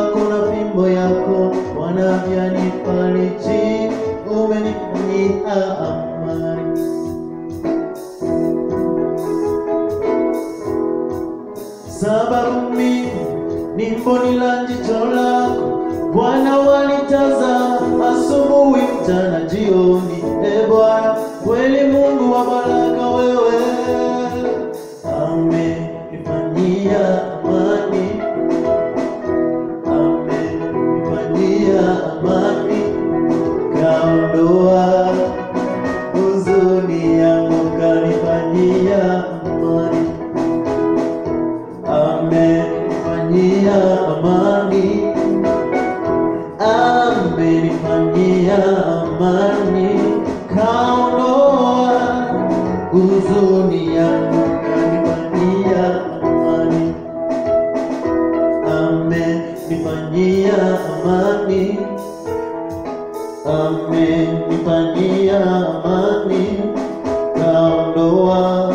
wako na fimbo yako Bwana vyanifariji, umenifanyia amani. Sababu mimi ni mboni la jicho lako Bwana, walitazama asubuhi, mchana, jioni. E Bwana kweli, Mungu wa baraka wewe huzuni yangu, amenifanyia amani, amenifanyia amani, amenifanyia amani, kaondoa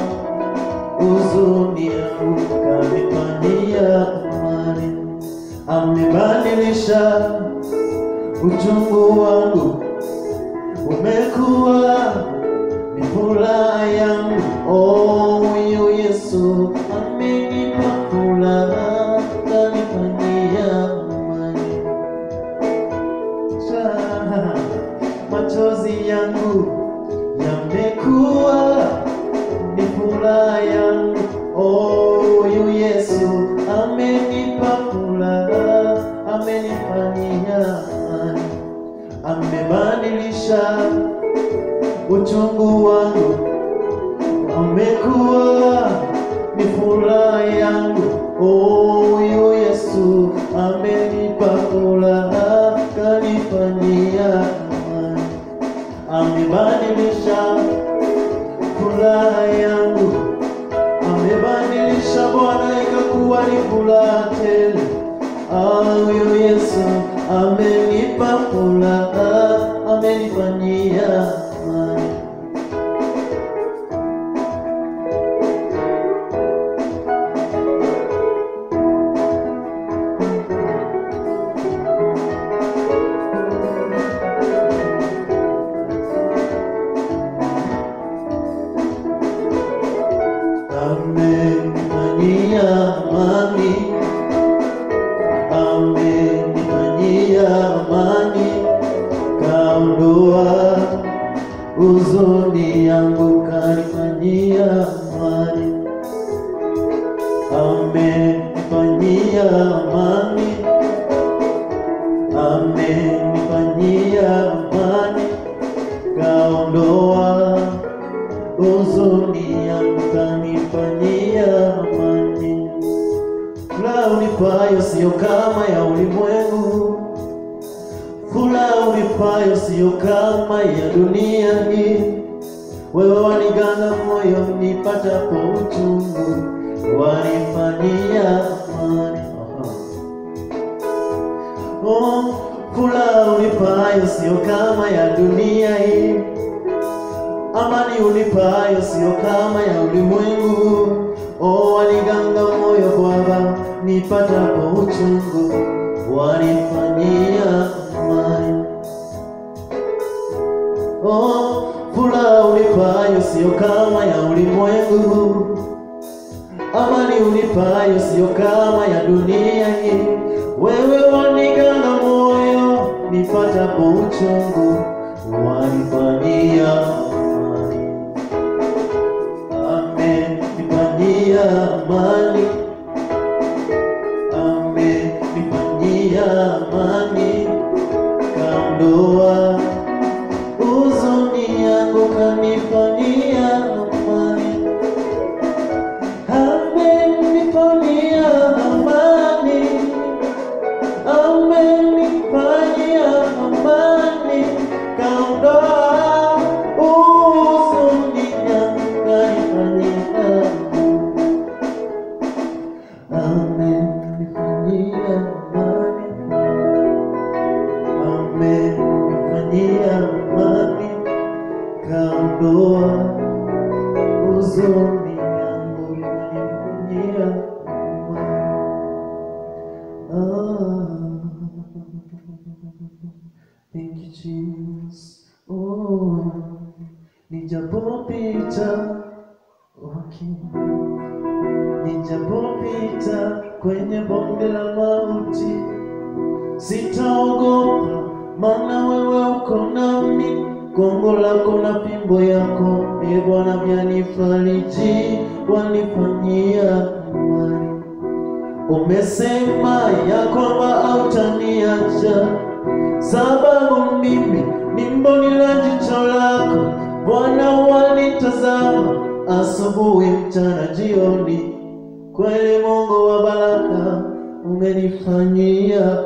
huzuni yangu kanifanyia amani, amebadilisha uchungu wangu, umekuwa machozi yangu yamekuwa ni furaha yangu. Oh, Yesu amenipa furaha, amenifanyia amani, amebadilisha uchungu wangu, huzuni yangu, kanifanyia amani, amenifanyia amani, amenifanyia amani, kaondoa huzuni yangu kanifanyia amani. Furaha unipayo sio kama ya furaha unipayo siyo kama ya dunia hii. Wewe waniganga moyo nipatapo uchungu, wanifanyia amani. Oh, kula unipayo siyo kama ya dunia hii amani unipayo sio kama ya ulimwengu. Oh, waniganga moyo Bwana, nipatapo uchungu, wanifanyia amani. O furaha unipayo sio kama ya ulimwengu, amani unipayo sio kama ya dunia hii. Wewe waniganga moyo, nipatapo uchungu, wanipania amani. Amenifanyia amani, amani, kaondoa huzuni yangu, kanifanyia. Ah, nijapopita okay. Nijapopita kwenye bonde la mauti, sitaogopa, maana wewe uko nami. Gongo lako na fimbo yako, e Bwana, vyanifariji, wanifanyia amani. Umesema ya kwamba hautaniacha, sababu mimi ni mboni la jicho lako. Bwana, wanitazama asubuhi, mchana, jioni. Kweli Mungu wa baraka, umenifanyia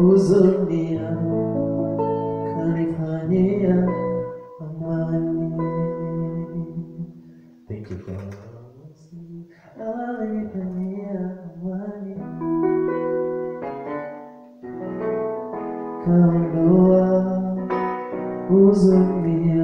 huzuni yangu, kanifanyia amani. Thank you for amenifanyia amani. Kaondoa huzuni